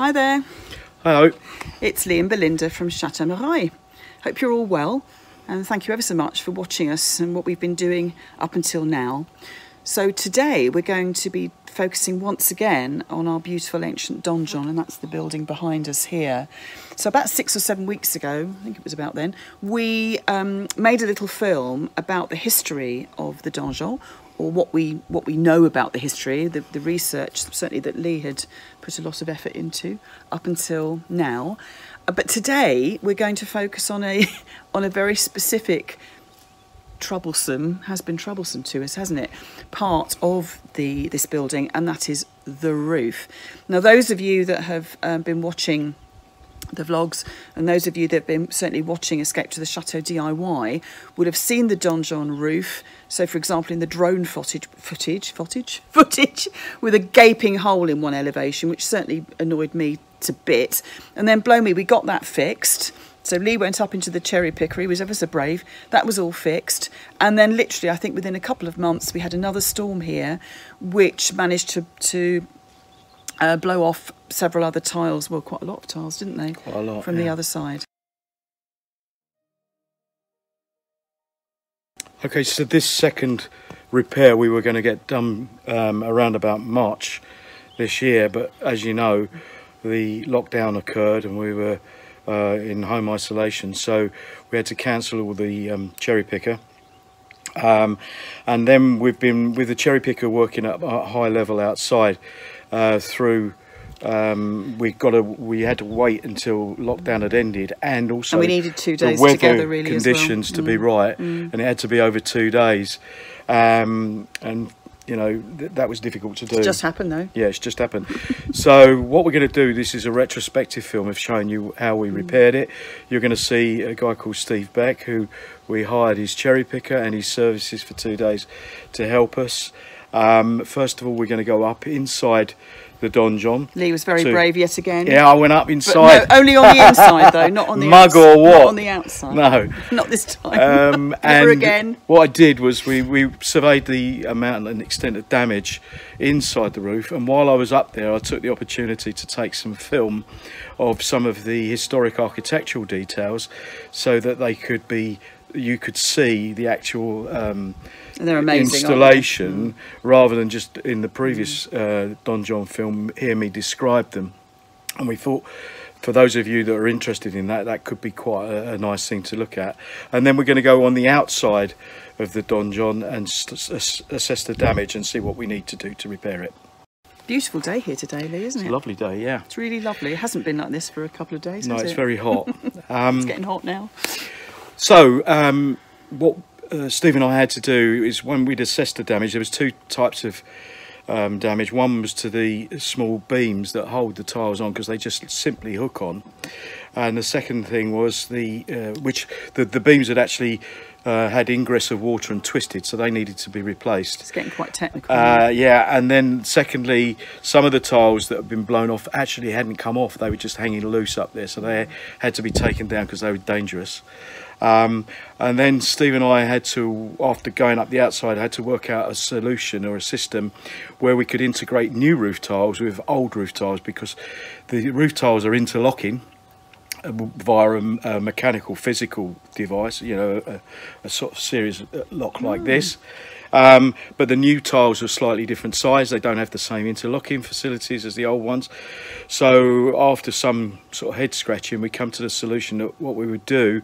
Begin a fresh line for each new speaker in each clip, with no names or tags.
Hi there,
Hello.
it's Lee and Belinda from Chateau Mareuil. Hope you're all well, and thank you ever so much for watching us and what we've been doing up until now. So, today we're going to be focusing once again on our beautiful ancient donjon, and that's the building behind us here. So, about six or seven weeks ago, I think it was about then, we um, made a little film about the history of the donjon, or what we what we know about the history, the, the research certainly that Lee had put a lot of effort into up until now. Uh, But today we're going to focus on a on a very specific troublesome has been troublesome to us hasn't it part of the this building and that is the roof now those of you that have um, been watching the vlogs and those of you that have been certainly watching Escape to the Chateau DIY would have seen the donjon roof. So, for example, in the drone footage, footage, footage, footage, with a gaping hole in one elevation, which certainly annoyed me to bit. And then, blow me, we got that fixed. So Lee went up into the cherry picker. He was ever so brave. That was all fixed. And then, literally, I think within a couple of months, we had another storm here, which managed to to uh, blow off several other tiles. Well, quite a lot of tiles, didn't they?
Quite a lot,
from the other side.
Okay, so this second repair we were going to get done um, around about March this year, but as you know, the lockdown occurred and we were uh, in home isolation, so we had to cancel all the um, cherry picker. Um, and then we've been with the cherry picker working at a high level outside uh, through. Um, we got to we had to wait until lockdown had ended, and also
And we needed two days
the weather
together, really, as well.
conditions to be right, and it had to be over two days, um, and you know th- that was difficult to do.
It's just happened though.
Yeah, it's just happened. So what we're going to do, this is a retrospective film of showing you how we repaired it. You're going to see a guy called Steve Beck, who we hired his cherry picker and his services for two days to help us. Um, first of all, we're going to go up inside the donjon.
Lee was very
to-
brave yet again.
Yeah, I went up inside.
no, only on the inside though, not on the
Mug
outs-
or what?
Not on the outside.
No.
not this time.
Um,
Never
and
again.
what I did was we, we surveyed the amount and extent of damage inside the roof. And while I was up there, I took the opportunity to take some film of some of the historic architectural details so that they could be you could see the actual um,
amazing.
installation rather than just in the previous uh, donjon film hear me describe them and we thought for those of you that are interested in that that could be quite a, a nice thing to look at and then we're going to go on the outside of the donjon and assess the damage and see what we need to do to repair it
Beautiful day here today, Lee, isn't
it's
it?
a lovely day yeah
It's really lovely. It hasn't been like this for a couple of days.
no it's
it?
very hot um,
It's getting hot now.
So, um, what uh, Steve and I had to do is when we'd assessed the damage, there was two types of um, damage. One was to the small beams that hold the tiles on because they just simply hook on, and the second thing was the uh, which the, the beams had actually uh, had ingress of water and twisted, so they needed to be replaced.
It's getting quite technical.
Uh, yeah, and then secondly, some of the tiles that had been blown off actually hadn't come off; they were just hanging loose up there, so they had to be taken down because they were dangerous. Um, and then Steve and I had to, after going up the outside, had to work out a solution or a system where we could integrate new roof tiles with old roof tiles because the roof tiles are interlocking via a, a mechanical physical device, you know, a, a sort of series lock like this. Um, but the new tiles are slightly different size. They don't have the same interlocking facilities as the old ones. So after some sort of head scratching, we come to the solution that what we would do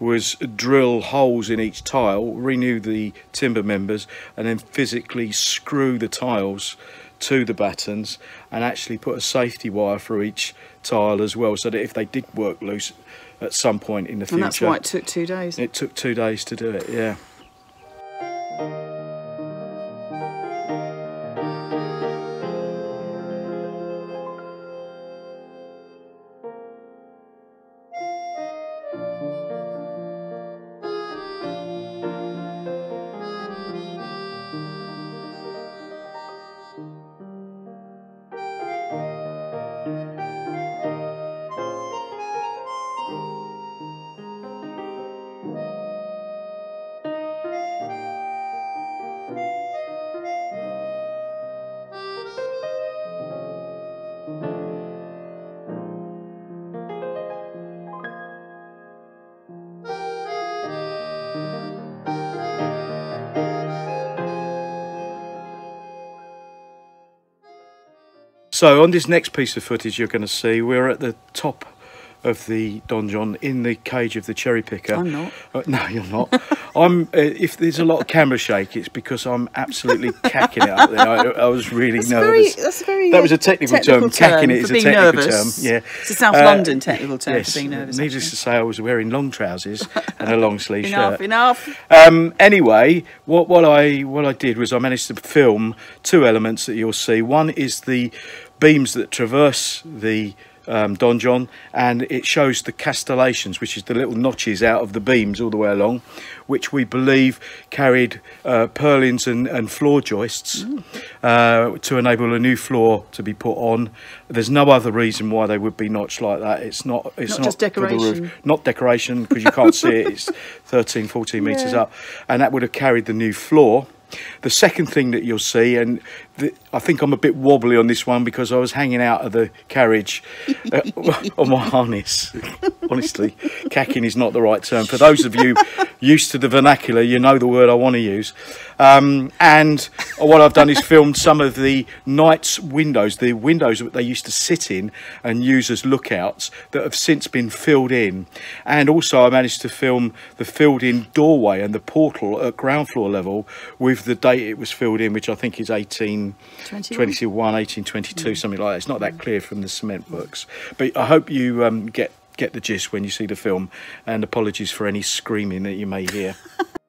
was drill holes in each tile, renew the timber members, and then physically screw the tiles to the battens and actually put a safety wire through each tile as well so that if they did work loose at some point in the future
and that's why it took two days.
it took two days to do it yeah So on this next piece of footage you're going to see, we're at the top of the donjon in the cage of the cherry picker.
I'm not.
Uh, no, you're not. I'm. Uh, if there's a lot of camera shake, it's because I'm absolutely cacking it up there. I, I was really
That's
nervous.
very. That's very.
that
uh,
was a technical,
technical
term. Cacking it
for
a
being
technical
nervous.
term. Yeah.
It's a South
Uh,
London technical term
yes.
for being nervous.
Needless
actually.
to say, I was wearing long trousers and a long sleeve
Enough.
shirt.
Enough.
Um, anyway, what, what I what I did was I managed to film two elements that you'll see. One is the beams that traverse the um, donjon, and it shows the castellations, which is the little notches out of the beams all the way along, which we believe carried uh, purlins and, and floor joists uh, to enable a new floor to be put on. There's no other reason why they would be notched like that. It's not. It's
Not
not,
just
for the roof.
decoration.
Not decoration because you can't see it. It's 13, 14 metres up, and that would have carried the new floor. The second thing that you'll see, and the, I think I'm a bit wobbly on this one because I was hanging out of the carriage uh, on my harness. Honestly, cacking is not the right term. For those of you used to the vernacular, you know the word I want to use. Um, and what I've done is filmed some of the knights' windows, the windows that they used to sit in and use as lookouts that have since been filled in. And also, I managed to film the filled in doorway and the portal at ground floor level with the date it was filled in, which I think is 1821, 1822, something like that. It's not that clear from the cement works. But I hope you um, get. Get the gist when you see the film, and apologies for any screaming that you may hear.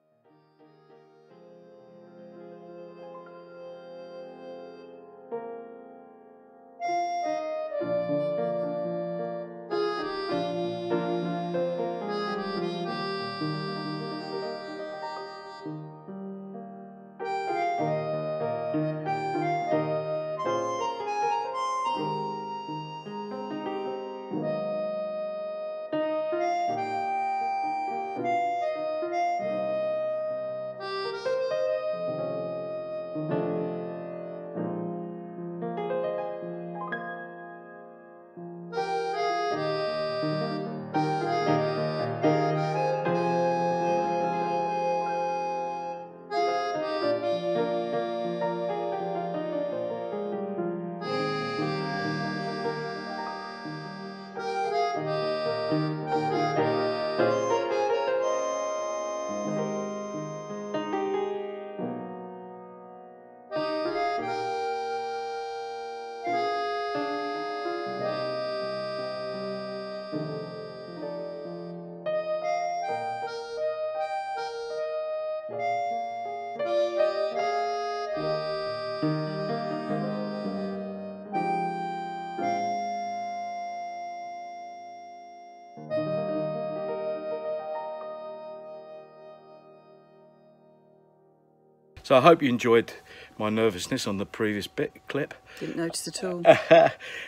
So I hope you enjoyed my nervousness on the previous bit clip.
Didn't notice at all.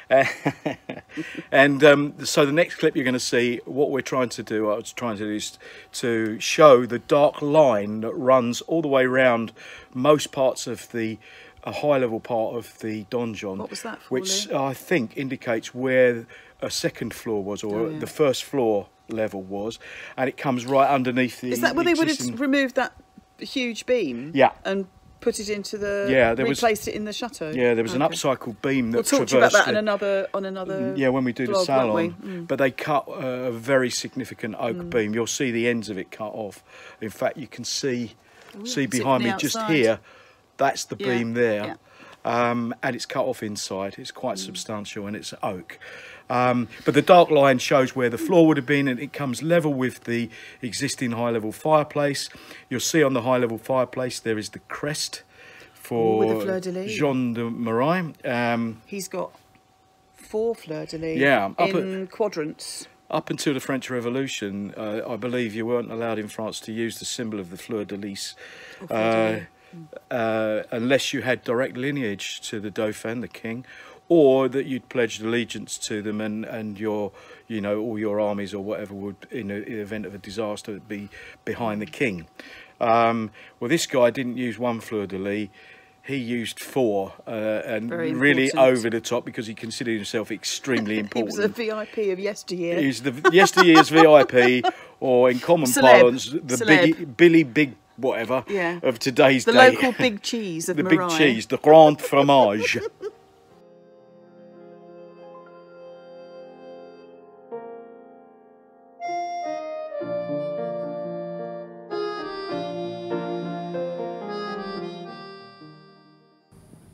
and um, so the next clip you're going to see, what we're trying to do, I was trying to do is to show the dark line that runs all the way around most parts of the a high level part of the donjon.
What was that for,
Which
Lou?
I think indicates where a second floor was or
Oh, yeah.
the first floor level was. And it comes right underneath the
Is that where they would have removed that huge beam?
Yeah.
And put it into the.
Yeah, there was-
replaced it in the chateau.
Yeah, there was an
Okay.
upcycled beam that
We'll talk about that on another on another.
Yeah, when we do the
vlog,
salon.
Mm.
But they cut a very significant oak beam. You'll see the ends of it cut off. In fact, you can see
Oh,
see
see it from
behind
the
me just here. That's the
Yeah,
beam there.
yeah.
Um, and it's cut off inside. It's
Mm.
quite substantial and it's oak. Um, but the dark line shows where the floor would have been, and it comes level with the existing high level fireplace. You'll see on the high level fireplace there is the crest for
the fleur-de-lis.
Jean de Mareuil. Um,
He's got four fleur de lis.
Yeah, up at-
in quadrants.
Up until the French Revolution, uh, I believe you weren't allowed in France to use the symbol of the fleur de lis, uh, unless you had direct lineage to the Dauphin, the king, or that you'd pledged allegiance to them, and, and your, you know, all your armies or whatever would, in, a, in the event of a disaster, be behind the king. Um, well, this guy didn't use one fleur de lis. He used four, uh, and really over the top because he considered himself extremely important.
He was a VIP of yesteryear.
He's the yesteryear's VIP, or in common
Celeb.
parlance, the
Celeb.
big, Billy Big whatever
yeah.
of today's
the
day.
The local big cheese of
The Mariah.
big
cheese, the grand fromage.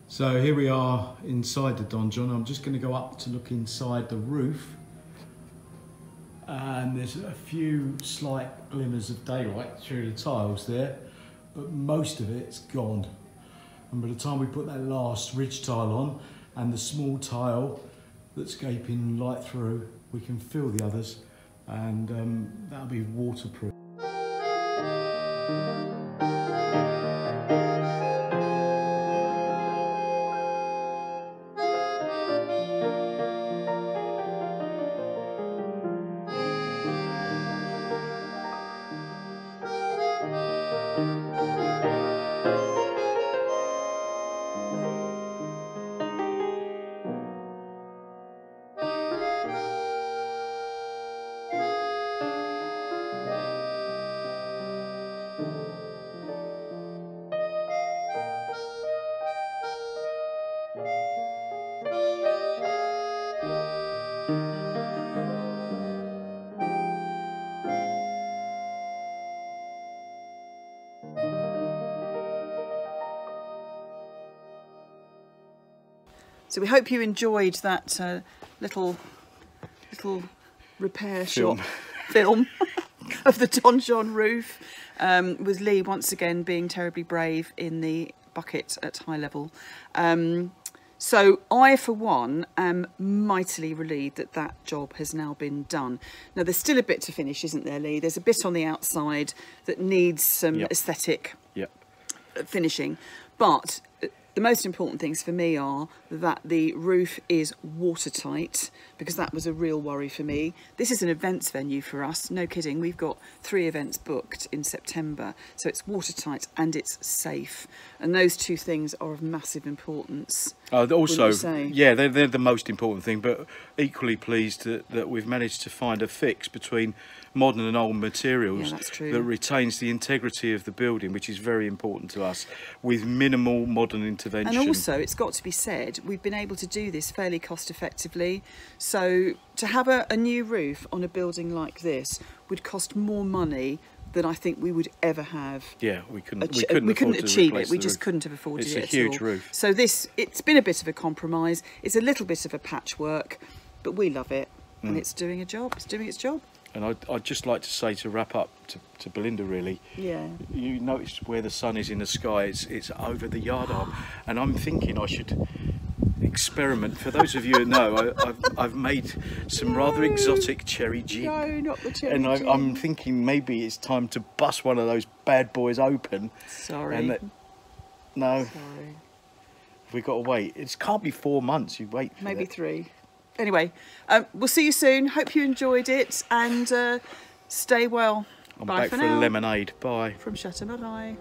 So here we are inside the donjon. I'm just going to go up to look inside the roof and there's a few slight glimmers of daylight through the tiles there, but most of it's gone. And by the time we put that last ridge tile on and the small tile that's gaping light through, we can fill the others and um, that'll be waterproof.
So we hope you enjoyed that uh, little little repair
Film.
shop film of the donjon roof um, with Lee once again being terribly brave in the bucket at high level. Um, so I, for one, am mightily relieved that that job has now been done. Now there's still a bit to finish, isn't there, Lee? There's a bit on the outside that needs some
Yep.
aesthetic
Yep.
finishing. But uh, the most important things for me are that the roof is watertight because that was a real worry for me. This is an events venue for us, no kidding. We've got three events booked in September, so it's watertight and it's safe. And those two things are of massive importance.
Uh, also, yeah, they're, they're the most important thing, but equally pleased that, that we've managed to find a fix between modern and old materials
Yeah,
that retains the integrity of the building, which is very important to us, with minimal modern intervention.
And also, it's got to be said, we've been able to do this fairly cost effectively. So, to have a, a new roof on a building like this would cost more money than I think we would ever have.
yeah, we couldn't, we couldn't, afford to
achieve it. We just
roof.
couldn't have afforded
It's
it
a
at
huge
all.
roof.
So this, it's been a bit of a compromise. It's a little bit of a patchwork, but we love it,
Mm.
and it's doing a job. It's doing its job.
And I'd, I'd just like to say to wrap up to, to Belinda, really,
Yeah.
you notice where the sun is in the sky, it's, it's over the yard arm. And I'm thinking I should experiment. For those of you who know, I, I've, I've made some rather exotic cherry gin.
No, not the cherry
and I. I'm thinking maybe it's time to bust one of those bad boys open.
Sorry.
That, no,
Sorry.
We've got to wait. It can't be four months. You wait.
Maybe
that.
three. Anyway, um, we'll see you soon. Hope you enjoyed it and uh, stay well.
I'm
Bye
back
for
for lemonade. Bye.
From Chateau Mareuil.